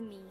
Me.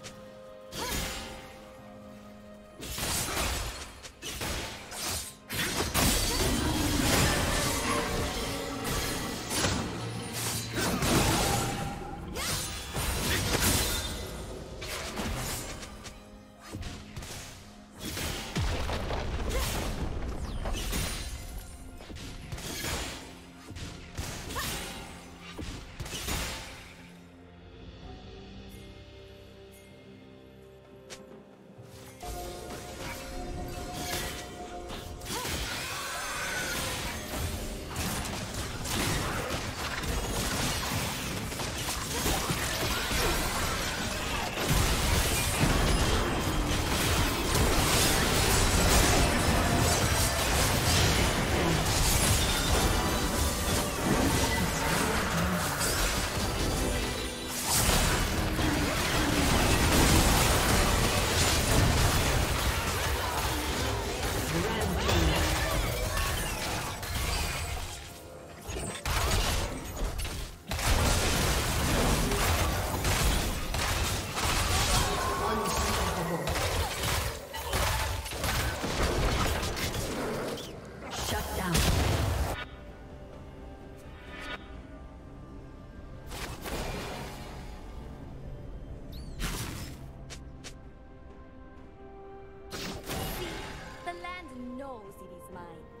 knows it is mine.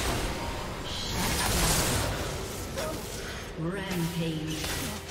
Rampage.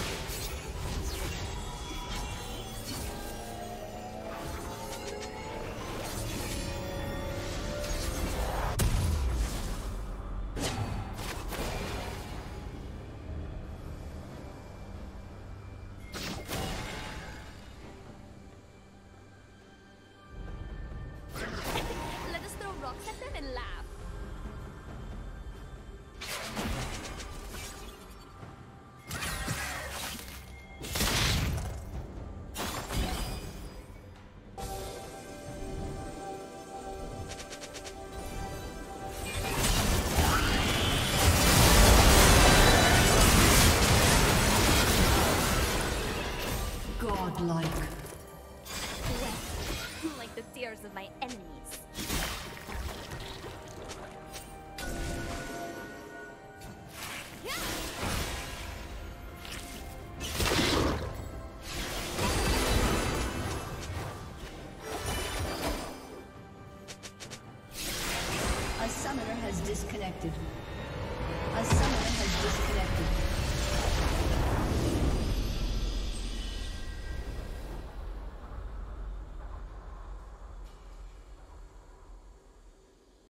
Godlike. Like the tears of my enemies. A summoner has disconnected.